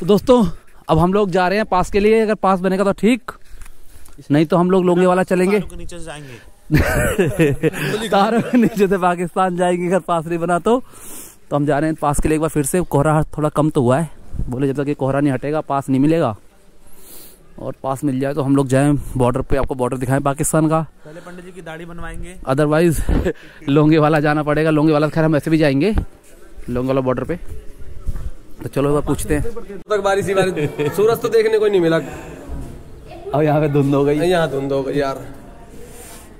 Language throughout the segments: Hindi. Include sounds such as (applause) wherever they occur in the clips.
तो दोस्तों अब हम लोग जा रहे हैं पास के लिए। अगर पास बनेगा तो ठीक। नहीं तो हम लोग लोंगे वाला चलेंगे। नीचे से जाएँगे। (laughs) तारों के नीचे से पाकिस्तान जाएँगे अगर पास नहीं बना तो। तो हम जा रहे हैं पास के लिए एक बार फिर से। कोहरा थोड़ा कम तो हुआ है। बोले जब तक ये कोहरा नहीं हटेगा पास नहीं मिलेगा। और पास मिल जाए तो हम लोग जाएँ बॉर्डर पे। आपको बॉर्डर दिखाएँ पाकिस्तान का। पहले पंडित जी की दाढ़ी बनवाएँगे। अदरवाइज़ लोंगे वाला जाना पड़ेगा। लोंगे वाला खैर हम ऐसे भी जाएँगे लोंगे वाला बॉर्डर पे। तो चलो बार पूछते हैं। तक बारिश ही बारिश सूरज तो देखने को नहीं मिला। अब यहाँ पे धुंध हो गई। यहाँ धुंध हो गई यार।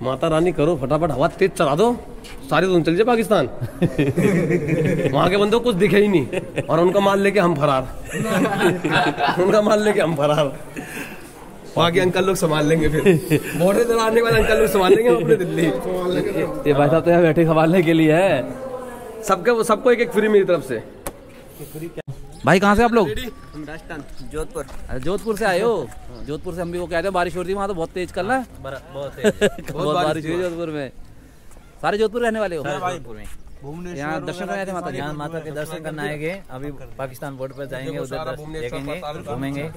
माता रानी करो फटाफट हवा तेज चला दो। सारी धुंध चल जाए पाकिस्तान। वहाँ के बंदे को कुछ दिखे ही नहीं। और उनका माल लेके हम फरार। उनका माल लेके हम फरार। वहाँ के अंकल लोग संभाल लेंगे फिर। बॉर्डर चलाने वाले अंकल लोग संभाल लेंगे अपने दिल्ली। ये भाई साहब तो यहाँ बैठे संभालने के लिए है। सबके सबको एक एक फ्री मेरी तरफ़ से। भाई कहाँ से आप लोग? राजस्थान जोधपुर। अरे जोधपुर से आए हो? जोधपुर से हम भी वो कहते हैं बारिश हो रही है वहाँ तो बहुत तेज कल ना। (laughs) बहुत बहुत बारिश हुई जोधपुर में। सारे जोधपुर रहने वाले हो? यहाँ दर्शन करने आए थे माता यहाँ माता के दर्शन करने आएँगे। अभी पाकिस्तान बॉर्डर पर जाएँगे उधर देखेंगे घूमेंगे।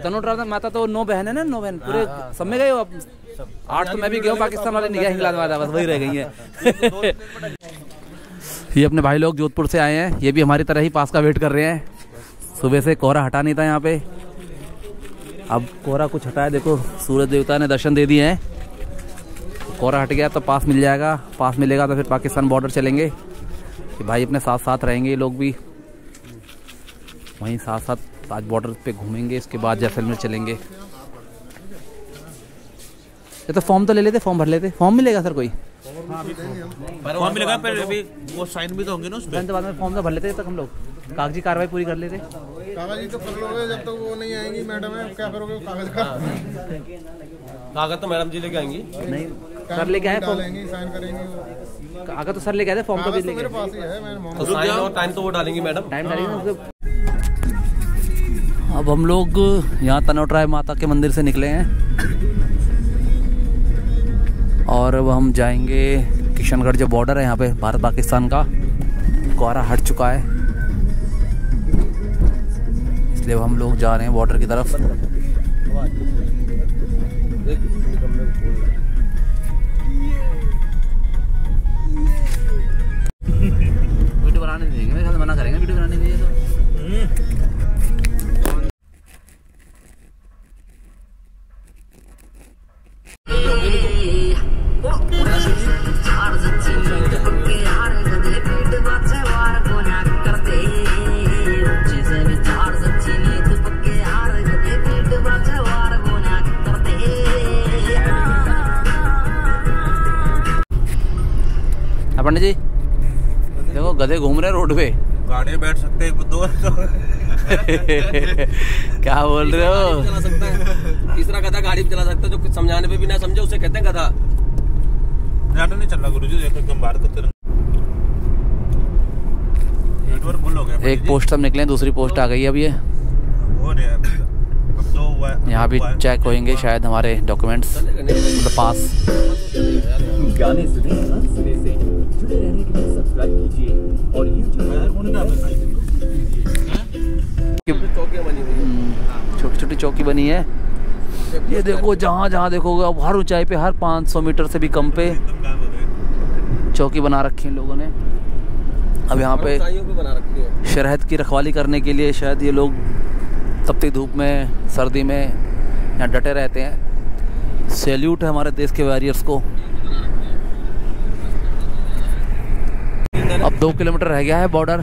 तनु माता तो नौ बहन है ना नौ बहन। पूरे सब में गए हो आप? आठ तो मैं भी गया हूँ पाकिस्तान वाले निगाह हिंगलाज वाला बस वही रह गई है। (laughs) (laughs) ये अपने भाई लोग जोधपुर से आए हैं ये भी हमारी तरह ही पास का वेट कर रहे हैं। सुबह से कोहरा हटा नहीं था यहाँ पे। अब कोहरा कुछ हटा है देखो सूरज देवता ने दर्शन दे दिए हैं। कोहरा हट गया तो पास मिल जाएगा। पास मिलेगा तो फिर पाकिस्तान बॉर्डर चलेंगे। कि भाई अपने साथ साथ रहेंगे ये लोग भी। वहीं साथ साथ आज बॉर्डर पे घूमेंगे इसके बाद जैसलमेर चलेंगे। ये तो फॉर्म तो ले लेते फॉर्म भर लेते। फॉर्म मिलेगा सर कोई? फॉर्म मिलेगा पर अभी वो साइन भी तो होंगे ना उसमें बाद में फॉर्म तो भर लेते तक हम लोग कागज़ी कार्रवाई पूरी कर लेते। कागज़ ही तो कर लोगे जब तक वो नहीं आएँगी मैडम है क्या करोगे कागज़ का? कागज़ तो मैडम जी लेके आएँगी। नहीं सर लेके आए फॉर्म साइन करेंगी। आगे तो सर लेके आए थे फॉर्म तो भी तो लेके मेरे पास ही है तो साइन और टाइम तो वो डालेंगी मैडम। टाइम उसके। अब हम लोग यहाँ तनोट्राय माता के मंदिर से निकले हैं। और अब हम जाएँगे किशनगढ़ जो बॉर्डर है यहाँ पे भारत पाकिस्तान का। कोहरा हट चुका है। इसलिए हम लोग जा रहे हैं वाटर की तरफ़। वीडियो बनाने देंगे मेरे ख्याल मना करेंगे वीडियो बनाने के लिए तो। पंडित जी देखो गधे घूम रहे रोड पे। गाड़ी बैठ सकते हैं दो (laughs) क्या बोल रहे हो? चला सकता है। तीसरा गधा गाड़ी भी चला सकता है जो कुछ समझाने पे भी ना समझे उसे कहते हैं गधा। ऑटो नहीं चल रहा गुरु जी देखो एकदम बाहर करते रहो। नेटवर्क फुल हो गया एक पोस्ट हम निकले दूसरी पोस्ट आ गई है अब ये। हो रहा है है यहाँ भी चेक होंगे शायद हमारे डॉक्यूमेंट्स मतलब पास गाने सुने सब्सक्राइब कीजिए और यूट्यूब चौकियाँ बनी हुई हैं। छोटी छोटी चौकी बनी है। ये देखो जहाँ जहाँ देखोगे अब हर ऊंचाई पे हर 500 मीटर से भी कम पे चौकी बना रखी है लोगों ने। अब यहाँ पे शरहद की रखवाली करने के लिए शायद ये लोग तपती धूप में सर्दी में यहाँ डटे रहते हैं। सैल्यूट है हमारे देश के वॉरियर्स को। अब दो किलोमीटर रह गया है बॉर्डर।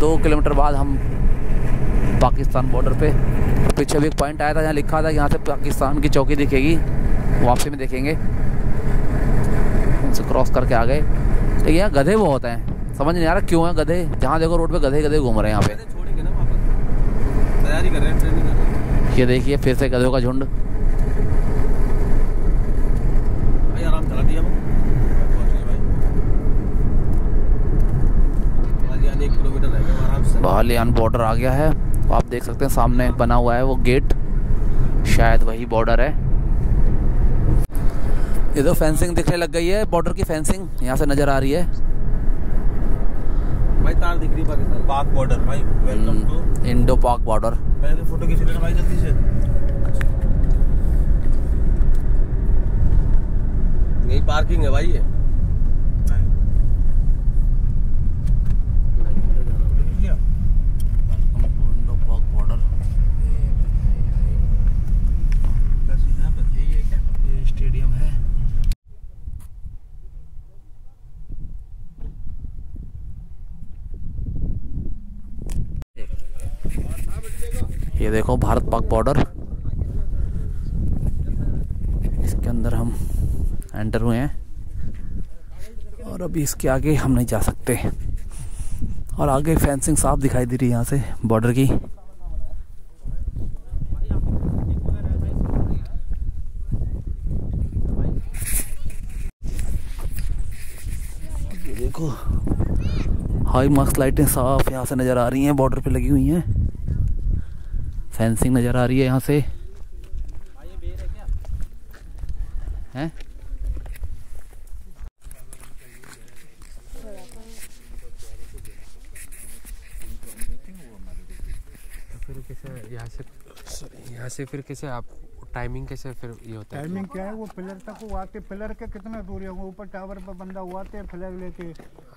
दो किलोमीटर बाद हम पाकिस्तान बॉर्डर पे। पीछे भी एक पॉइंट आया था जहाँ लिखा था यहाँ से पाकिस्तान की चौकी दिखेगी। वापसी में देखेंगे। उनसे क्रॉस करके आ गए। तो यहाँ गधे बहुत हैं। समझ नहीं आ रहा क्यों है गधे? जहाँ देखो रोड पे गधे गधे घूम रहे हैं यहाँ पे। ये देखिए फिर से गधों का झुंड भाई आराम चला दिया वो भाई यानी एक किलोमीटर रह गया आराम बॉर्डर आ गया है। तो आप देख सकते हैं सामने बना हुआ है वो गेट। शायद वही बॉर्डर है। ये तो फेंसिंग दिखने लग गई है। बॉर्डर की फेंसिंग यहाँ से नज़र आ रही है। भाई तार दिख रही पाकिस्तान पाक बॉर्डर भाई। Welcome to Indo Pak border पहले फ़ोटो खींच लेना भाई जल्दी से। यही पार्किंग है भाई ये इंडो पाक बॉर्डर ये स्टेडियम है ये देखो, भारत पाक बॉर्डर इसके अंदर हम एंटर हुए हैं। और अभी इसके आगे हम नहीं जा सकते। और आगे फेंसिंग साफ़ दिखाई दे रही है यहाँ से बॉर्डर की। देखो हाई मार्क्स लाइटें साफ़ यहाँ से नज़र आ रही हैं बॉर्डर पे लगी हुई हैं। फेंसिंग नज़र आ रही है यहाँ से। हैं? फिर कैसे यहाँ से यहाँ से फिर कैसे आप टाइमिंग कैसे फिर ये होता है? टाइमिंग क्या है? वो पिलर तक वो आते पिलर के कितना दूर है? वो ऊपर टावर पर बंदा वो आते हैं फ्लैग लेके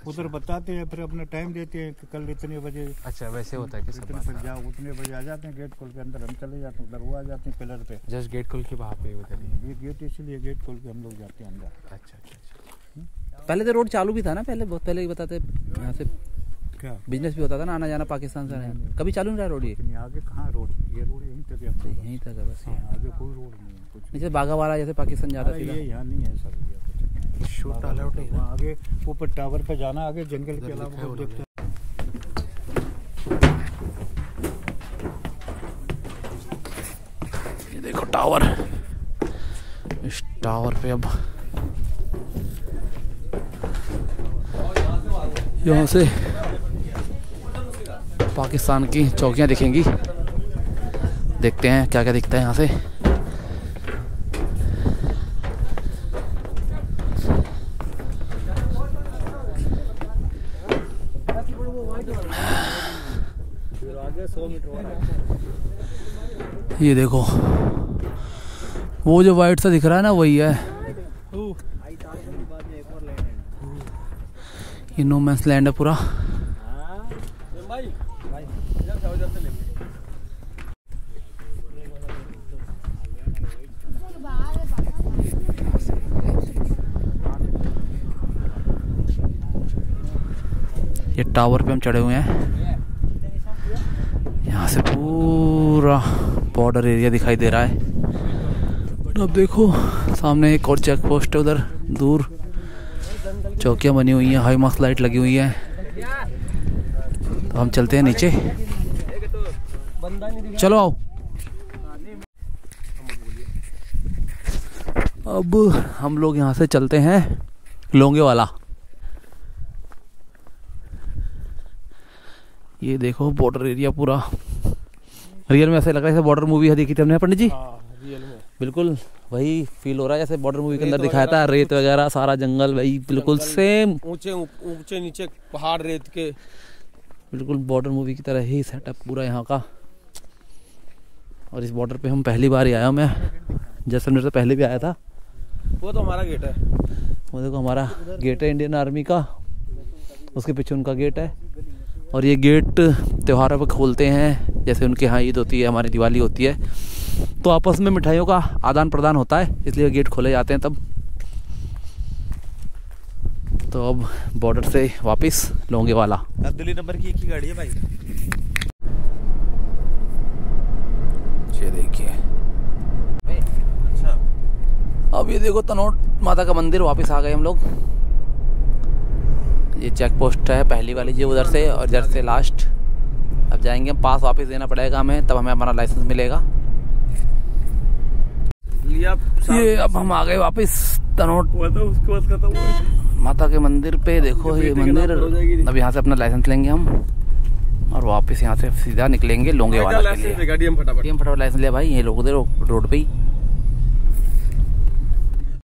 उधर बताते हैं फिर अपना टाइम देते हैं कि कल इतने बजे अच्छा वैसे होता है कि सब इतने फिर जाओ उतने बजे आ जाते हैं गेट खोल के अंदर हम चले जाते हैं उधर वो आ जाते हैं पिलर पे। जस्ट गेट खोल के वहाँ पे उधर ही। ये गेट इसलिए गेट खोल के हम लोग जाते हैं अंदर। अच्छा अच्छा अच्छा। पहले तो रोड चालू भी था ना पहले बहुत पहले ही बताते यहाँ से क्या? बिज़नेस भी होता था ना आना जाना पाकिस्तान से। कभी चालू नहीं रहा रोड ये? आगे कहाँ रोड ये रोड यहीं तक है यहीं तक है बस हाँ, आगे कोई रोड नहीं है कुछ नीचे बाघा वाला जैसे पाकिस्तान जाता ये यहाँ नहीं है सर शूट अलाउड नहीं वहाँ आगे ऊपर टावर पे जाना आगे जंगल के अलावा देखते ये देखो टावर। इस टावर पे अब यहाँ से पाकिस्तान की चौकियाँ दिखेंगी। देखते हैं क्या क्या दिखता है यहाँ से। ये देखो। वो जो वाइट सा दिख रहा है ना, वही है। ये नो मैंस लैंड है पूरा। ये टावर पे हम चढ़े हुए हैं। यहाँ से पूरा बॉर्डर एरिया दिखाई दे रहा है। अब देखो, सामने एक और चेक पोस्ट है उधर, दूर, चौकियाँ बनी हुई हैं हाई मार्क्स लाइट लगी हुई है। तो हम चलते हैं नीचे। चलो आओ। अब हम लोग यहाँ से चलते हैं लोंगे वाला। ये देखो बॉर्डर एरिया पूरा। रियल में ऐसा लग रहा है जैसे बॉर्डर मूवी है देखी थी हमने पंडित जी? बिल्कुल वही फील हो रहा है जैसे बॉर्डर मूवी के अंदर दिखाया था रेत वगैरह सारा जंगल वही बिल्कुल सेम ऊँचे ऊँचे नीचे पहाड़ रेत के। बिल्कुल बॉर्डर मूवी की तरह ही सेटअप पूरा यहाँ का। और इस बॉर्डर पे हम पहली बार ही आया हूँ मैं। जैसलमेर से पहले भी आया था। वो तो हमारा गेट है। वो देखो हमारा गेट है इंडियन आर्मी का। उसके पीछे उनका गेट है। और ये गेट त्योहारों पर खोलते हैं। जैसे उनके यहाँ ईद होती है हमारी दिवाली होती है तो आपस में मिठाइयों का आदान प्रदान होता है इसलिए गेट खोले जाते हैं तब। तो अब बॉर्डर से वापस लोंगे वाला दिल्ली नंबर की एक ही गाड़ी है भाई। ये देखिए। अच्छा। अब ये देखो तनोट माता का मंदिर वापस आ गए हम लोग। ये चेक पोस्ट है पहली वाली जी उधर से और इधर से लास्ट जाएँगे हम पास वापस देना पड़ेगा हमें तब हमें हमारा लाइसेंस मिलेगा। ये अब हम आ गए वापस तनोट। उसके बाद खत्म हुआ। माता के मंदिर पे देखो ये मंदिर। अब यहाँ से अपना लाइसेंस लेंगे हम और वापस यहाँ से सीधा निकलेंगे लोंगे वाला के लिए। फटाफट। लाइसेंस लिया भाई ये लोग उधर रोड पे ही।